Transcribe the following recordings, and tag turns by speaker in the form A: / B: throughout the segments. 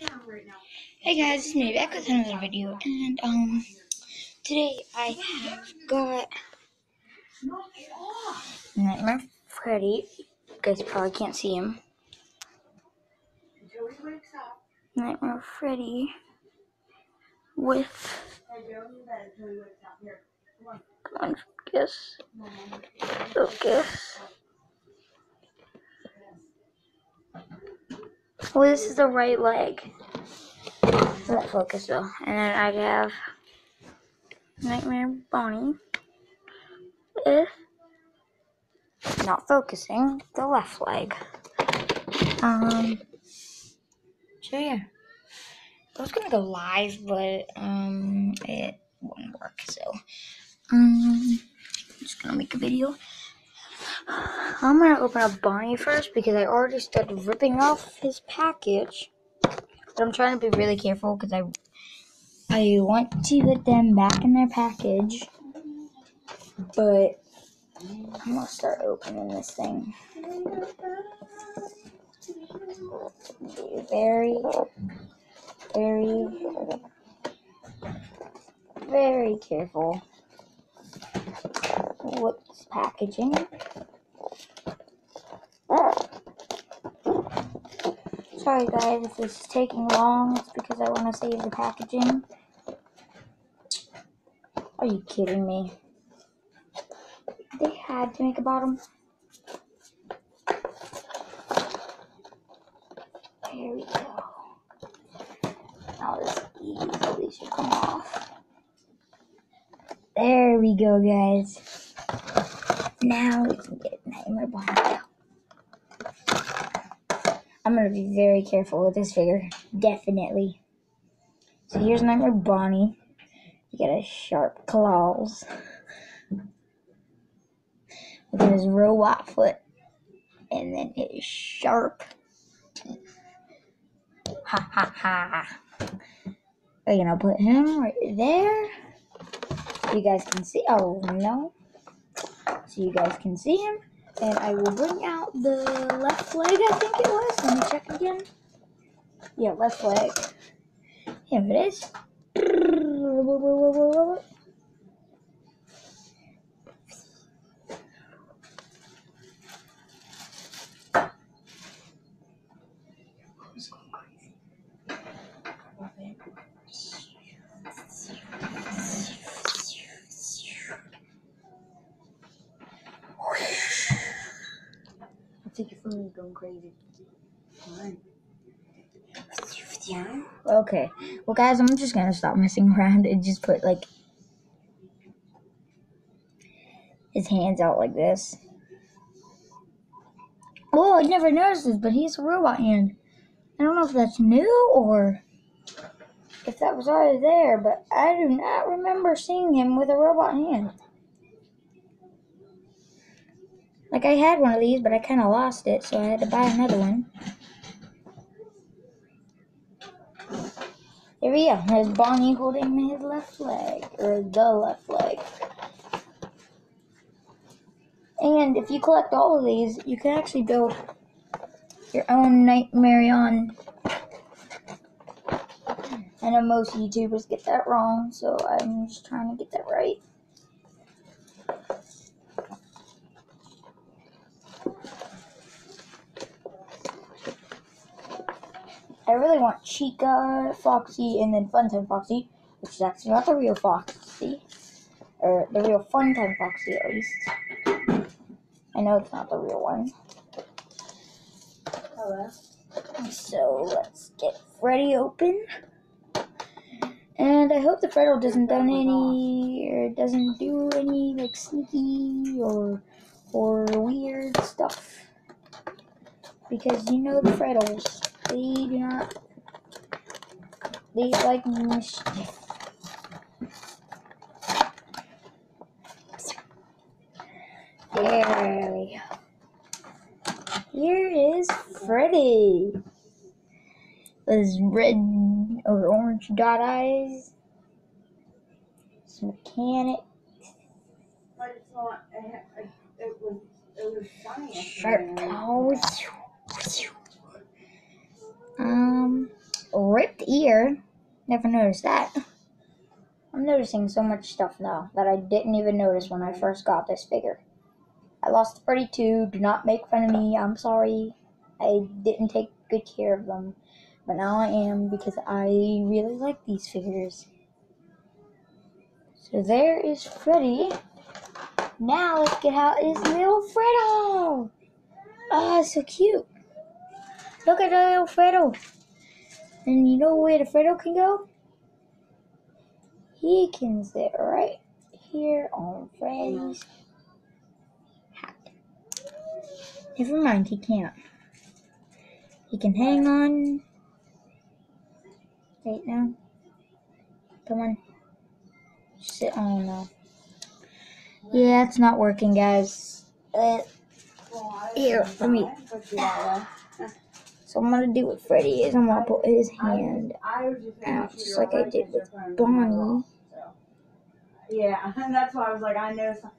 A: Hey guys, it's me back with another video, and um, today I have got Nightmare Freddy. You guys probably can't see him. Nightmare Freddy with. Come on, focus. Focus. Well, this is the right leg. Won't focus though. And then I have Nightmare Bonnie with not focusing the left leg. Um. So yeah, I was gonna go live, but um, it wouldn't work. So um, I'm just gonna make a video. I'm gonna open up Bonnie first because I already started ripping off his package. But I'm trying to be really careful because I I want to put them back in their package. But I'm gonna start opening this thing. Be very, very, very careful with this packaging. Sorry guys if this is taking long, it's because I want to save the packaging. Are you kidding me? They had to make a bottom. There we go. Now this easily should come off. There we go, guys. Now we can get Nightmare Bonnie out. I'm gonna be very careful with this figure, definitely. So here's Nightmare Bonnie. You got a sharp claws. With his robot foot. And then his sharp teeth. Ha ha ha. We're gonna put him right there. You guys can see. Oh no. So you guys can see him. And I will bring out the left leg, I think it was. Let me check again. Yeah, left leg. Here it is. Is going crazy. Okay. Well, guys, I'm just gonna stop messing around and just put like his hands out like this. Oh, I never noticed this, but he's a robot hand. I don't know if that's new or if that was already there, but I do not remember seeing him with a robot hand. Like I had one of these, but I kind of lost it, so I had to buy another one. There we go. There's Bonnie holding his left leg, or the left leg. And if you collect all of these, you can actually build your own Nightmare on. I know most YouTubers get that wrong, so I'm just trying to get that right. I really want Chica, Foxy, and then Funtime Foxy, which is actually not the real Foxy, or the real Funtime Foxy at least. I know it's not the real one.
B: Hello.
A: So let's get Freddy open. And I hope the Freddle doesn't done any or doesn't do any like sneaky or or weird stuff. Because you know the Freddles. They do not they like mischief. There we go. Here is Freddy. With his red or orange dot eyes. His mechanic.
B: But it's not. It, it, was. It was sunny.
A: Sharp
B: yesterday.
A: Um. Ripped ear. Never noticed that. I'm noticing so much stuff now that I didn't even notice when I first got this figure. I lost Freddy too. Do not make fun of me. I'm sorry. I didn't take good care of them. But now I am because I really like these figures. So there is Freddy. Now let's get out his little Freddle. Oh, so cute. Look at the little Freddle. And you know where the Freddle can go? He can sit right here on Freddy's hat. Never mind, he can't. He can hang on. Wait, now. Come on. Sit. Oh no. Yeah, it's not working, guys. Uh, Here, let me-
B: try, but you know,
A: so I'm gonna do what Freddy is. I'm gonna put his hand
B: just
A: out, just like I did with Bonnie.
B: Yeah, and that's why I was like, I know. Some,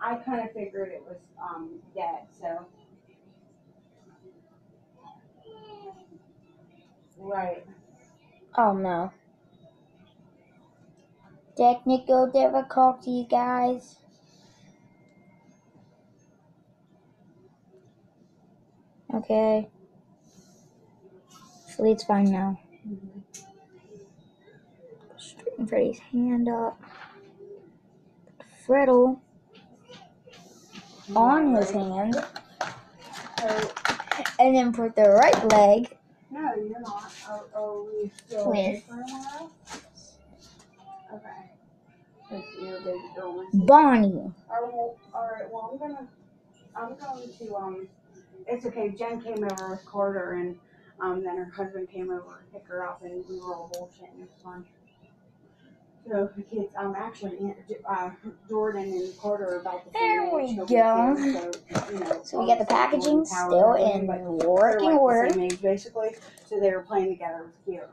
B: I kind of figured it was um dead. So. Right.
A: Oh no. Technical difficulty, guys. Okay. Hopefully it's fine now. Straighten Freddy's hand up. Freddle on his hand.
B: So,
A: And then put the right leg
B: no, you're not. Are, are we still
A: With-
B: away for a while? Okay. Because your baby girl was.
A: Bonnie.
B: All right, well, all right, well, I'm gonna, I'm going to, um, it's okay, Jen came over with Carter and, um, then her husband came over to pick her up and we were all bullshitting, it was fun. So the kids, um, actually, uh, Jordan and Carter are about the same
A: There
B: age.
A: we
B: so
A: go.
B: too, So, you know.
A: So we got the packaging still in working order.
B: same age, basically, so they were playing together with Kira.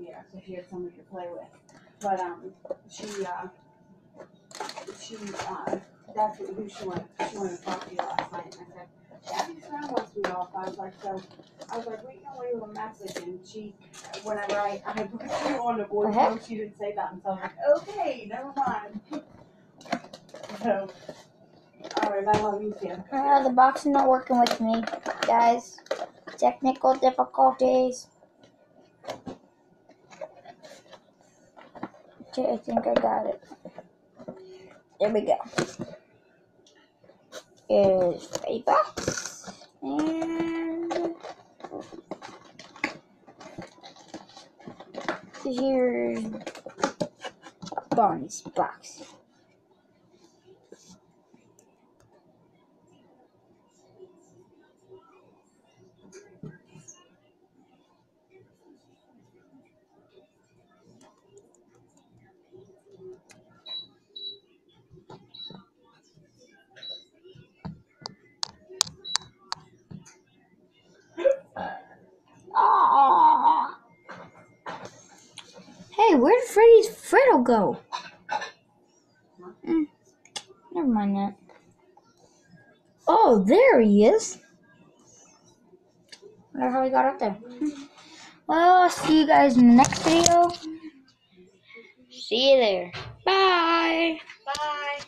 B: Yeah, so she had somebody to play with. But, um, she, uh, she, uh, that's what- who she wanted, she wanted to talk to you last night, and I said, Abby's friend wants me off, I was like, so, I was like, we can leave a message, and she, whenever I, I put you on the voice
A: Uh-huh.
B: she didn't say that, and so I was like, okay, never mind. So, alright, I love you too.
A: Uh, the box is not working with me, guys. Technical difficulties. Okay, I think I got it. There we go. A box. And here's Bonnie's box. Freddle go? Mm, never mind that. Oh, there he is. Wonder how he got up there. Well, I'll see you guys in the next video. See you there. Bye.
B: Bye.